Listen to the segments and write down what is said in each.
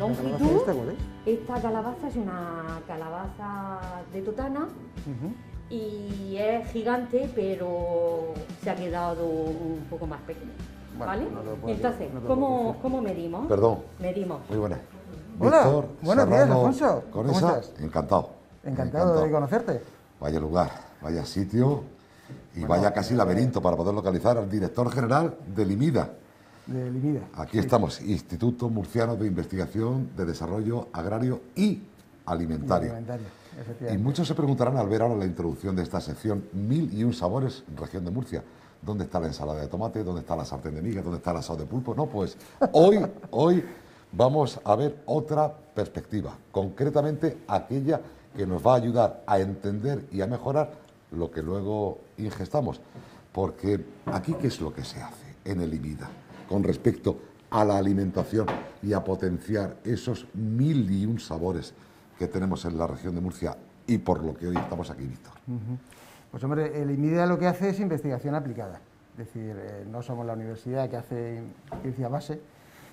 longitud. esta cuál es? Esta calabaza es una calabaza de totana y es gigante, pero se ha quedado un poco más pequeño. Bueno, ¿Vale? no lo puedo- Entonces, no ¿cómo. ¿cómo medimos? Perdón. Medimos. Muy buenas. Hola, Víctor buenos días, Alfonso. ¿Cómo esa, estás? encantado. Encantado de conocerte. Vaya lugar, vaya sitio y vaya casi laberinto para poder localizar al director general del IMIDA. De. Aquí estamos, Instituto Murciano de Investigación de Desarrollo Agrario y Alimentario. Y muchos se preguntarán al ver ahora la introducción de esta sección Mil y un sabores, región de Murcia. ¿Dónde está la ensalada de tomate? ¿Dónde está la sartén de migas? ¿Dónde está el asado de pulpo? No, pues hoy, hoy vamos a ver otra perspectiva, concretamente aquella que nos va a ayudar a entender y a mejorar lo que luego ingestamos. Porque aquí, ¿qué es lo que se hace en el IBIDA con respecto a la alimentación y a potenciar esos mil y un sabores que tenemos en la región de Murcia y por lo que hoy estamos aquí, Víctor? Pues hombre, el IMIDA lo que hace es investigación aplicada. Es decir, eh, no somos la universidad que hace ciencia base,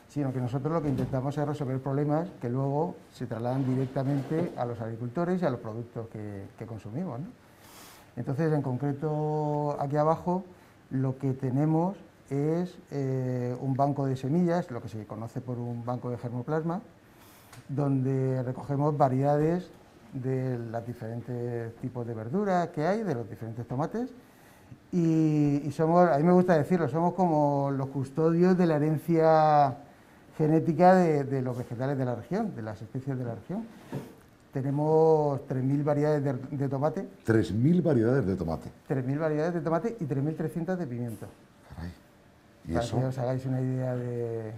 sino que nosotros lo que intentamos es resolver problemas que luego se trasladan directamente a los agricultores y a los productos que, que consumimos. ¿no? Entonces, en concreto, aquí abajo, lo que tenemos es eh, un banco de semillas, lo que se conoce por un banco de germoplasma, donde recogemos variedades de los diferentes tipos de verduras que hay, de los diferentes tomates. Y, y somos, a mí me gusta decirlo, somos como los custodios de la herencia genética de, de los vegetales de la región, de las especies de la región. Tenemos 3.000 variedades de, de tomate, 3.000 variedades de tomate. 3.000 variedades de tomate y 3.300 de pimiento. Y para eso, que os hagáis una idea de...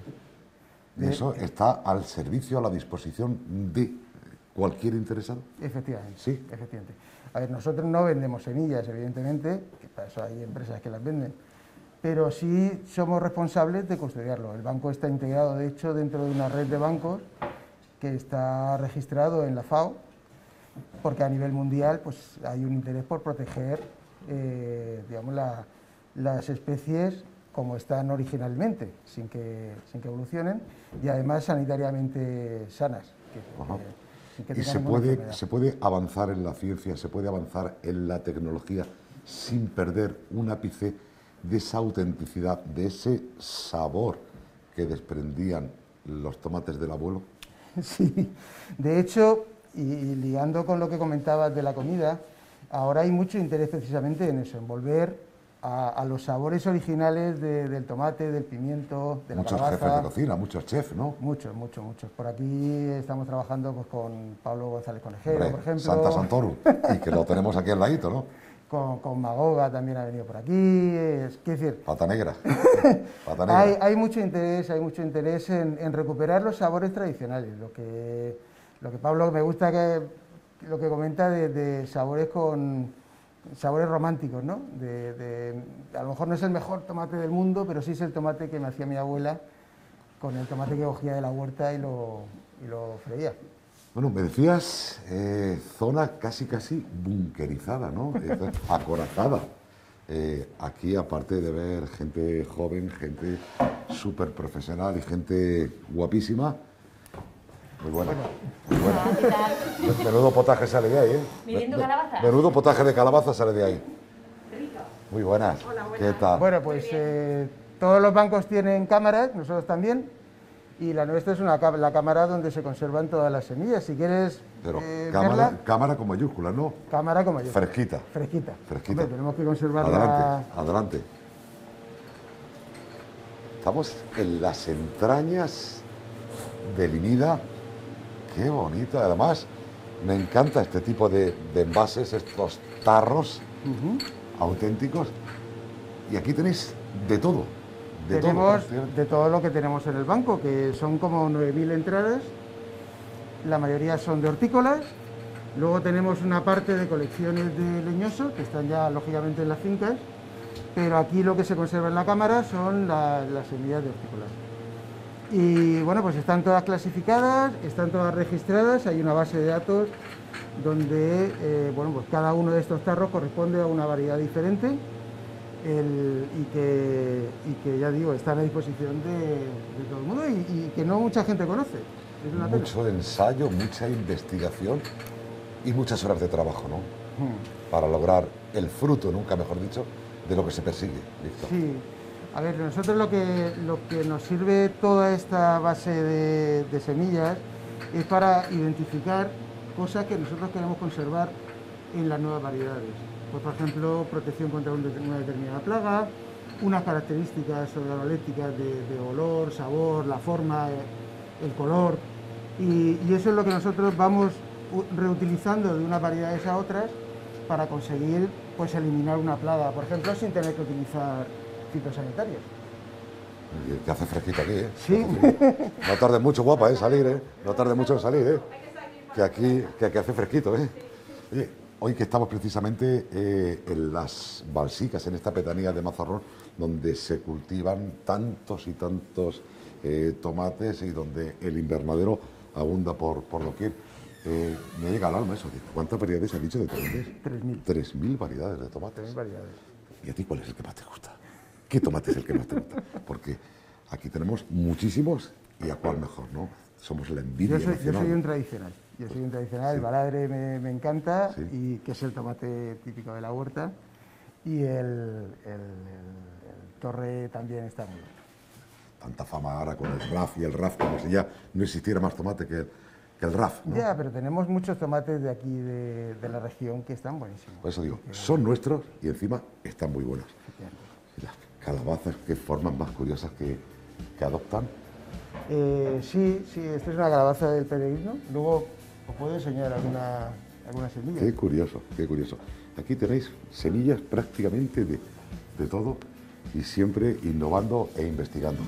y eso está al servicio, a la disposición de cualquier interesado. Efectivamente. Sí. Efectivamente. A ver, nosotros no vendemos semillas, evidentemente, que para eso hay empresas que las venden, pero sí somos responsables de custodiarlo. El banco está integrado, de hecho, dentro de una red de bancos que está registrado en la FAO, porque a nivel mundial pues, hay un interés por proteger eh, digamos, la- las especies como están originalmente, sin que, sin que evolucionen, y además sanitariamente sanas. que- Ajá. que- sin que Y se puede, se puede avanzar en la ciencia, se puede avanzar en la tecnología sin perder un ápice de esa autenticidad, de ese sabor que desprendían los tomates del abuelo. Sí, de hecho, y, y ligando con lo que comentabas de la comida, ahora hay mucho interés precisamente en eso, en volver a, a los sabores originales de- del tomate, del pimiento, de la muchos jefes de cocina, muchos chefs, ¿no? Muchos, muchos, muchos. Por aquí estamos trabajando pues, con Pablo González Conejero, Hombre, por ejemplo. Santa Santorum, y que lo tenemos aquí al ladito, ¿no? Con, con Magoga también ha venido por aquí. Es, quiero decir, Pata negra. Pata negra. Hay, hay mucho interés, hay mucho interés en, en recuperar los sabores tradicionales. Lo que, lo que Pablo me gusta que lo que comenta de, de sabores con sabores románticos, ¿no? De, de- a lo mejor no es el mejor tomate del mundo, pero sí es el tomate que me hacía mi abuela con el tomate que cogía de la huerta y lo, y lo freía. Bueno, me decías eh, zona casi casi bunkerizada, ¿no? Acorazada. Eh, aquí, aparte de ver gente joven, gente súper profesional y gente guapísima, muy buena. Muy buena. ¿Qué tal? Menudo potaje sale de ahí, ¿eh? ¿Midiendo Me- calabaza? Menudo potaje de calabaza sale de ahí. Muy buenas. ¿Qué tal? Bueno, pues eh, todos los bancos tienen cámaras, nosotros también, y la nuestra es una, la cámara donde se conservan todas las semillas. Si quieres Pero eh, cámara, verla, cámara con mayúsculas, ¿no? cámara como yo. Fresquita. Fresquita. Fresquita. Hombre, tenemos que conservarla. Adelante, adelante. Estamos en las entrañas del Inida. Qué bonito. Además, me encanta este tipo de, de envases, estos tarros auténticos. Y aquí tenéis de todo. De todo, tenemos prácticamente. de todo lo que tenemos en el banco, que son como 9.000 entradas. La mayoría son de hortícolas. Luego tenemos una parte de colecciones de leñosos, que están ya lógicamente en las fincas. Pero aquí lo que se conserva en la cámara son la- las semillas de hortícolas. Y bueno, pues están todas clasificadas, están todas registradas, hay una base de datos donde eh, bueno, pues cada uno de estos tarros corresponde a una variedad diferente el- y, que, y que ya digo, están a disposición de, de todo el mundo y, y que no mucha gente conoce. Es una pena. mucho ensayo, mucha investigación y muchas horas de trabajo, ¿no? Hmm. Para lograr el fruto, nunca mejor dicho, de lo que se persigue, Víctor. Sí. A ver, nosotros lo que, lo que nos sirve toda esta base de, semillas es para identificar cosas que nosotros queremos conservar en las nuevas variedades. Pues, por ejemplo, protección contra una determinada plaga, unas características organolépticas de, de olor, sabor, la forma, eh, el color. Y, eso es lo que nosotros vamos reutilizando de unas variedades a otras para conseguir pues, eliminar una plaga, por ejemplo, sin tener que utilizar fitosanitarios. Y Que hace fresquito aquí, ¿eh? Sí. No tarde mucho, guapa, ¿eh? Salir, ¿eh? No tarde mucho en salir, ¿eh? Que aquí, que aquí hace fresquito, ¿eh? Oye, hoy que estamos precisamente eh, en las balsicas, en esta pedanía de Mazarrón, donde se cultivan tantos y tantos eh, tomates y donde el invernadero abunda por, por doquier. Eh, me llega al alma eso. ¿Cuántas variedades has dicho de tomates? 3.000. 3.000 variedades de tomates. Variedades. ¿Y a ti cuál es el que más te gusta? ¿Qué tomate es el que más te gusta? Porque aquí tenemos muchísimos y a cuál mejor, ¿no? Somos la envidia Yo soy, yo soy un tradicional. Yo soy un tradicional. El baladre me, me encanta, Sí. y que es el tomate típico de la huerta. Y el, el- el- el torre también está muy bien. Tanta fama ahora con el RAF y el RAF, como si ya no existiera más tomate que el, que el RAF. ¿no? Ya, pero tenemos muchos tomates de aquí, de, de la región, que están buenísimos. Por eso digo, son nuestros y encima están muy buenos. Calabazas, qué formas más curiosas que, que adoptan. Eh, sí, sí, esta es una calabaza del peregrino. Luego os puedo enseñar alguna, alguna semilla. Qué curioso, qué curioso. Aquí tenéis semillas prácticamente de, de todo y siempre innovando e investigando.